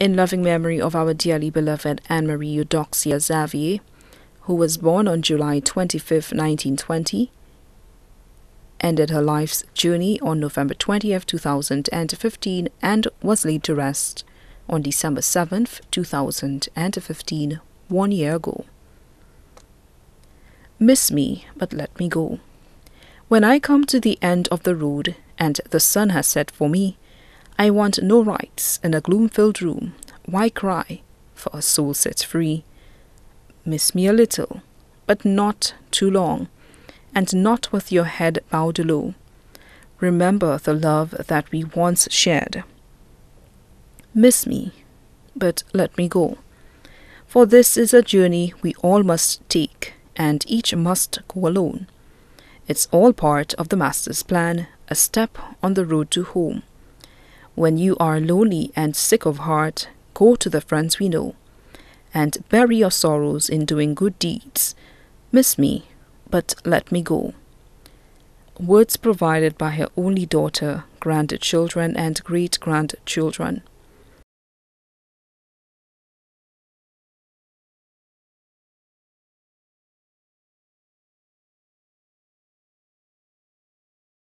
in loving memory of our dearly beloved Anne Marie Eudoxia Xavier, who was born on July 25, 1920, ended her life's journey on November 20th, 2015, and was laid to rest on December 7th, 2015, one year ago. Miss me, but let me go. When I come to the end of the road and the sun has set for me, I want no rites in a gloom filled room. Why cry for a soul set free? Miss me a little, but not too long, and not with your head bowed low. Remember the love that we once shared. Miss me, but let me go. For this is a journey we all must take, and each must go alone. It's all part of the Master's plan, a step on the road to home. When you are lonely and sick of heart, go to the friends we know, and bury your sorrows in doing good deeds. Miss me, but let me go. Words provided by her only daughter, grandchildren, and great grandchildren.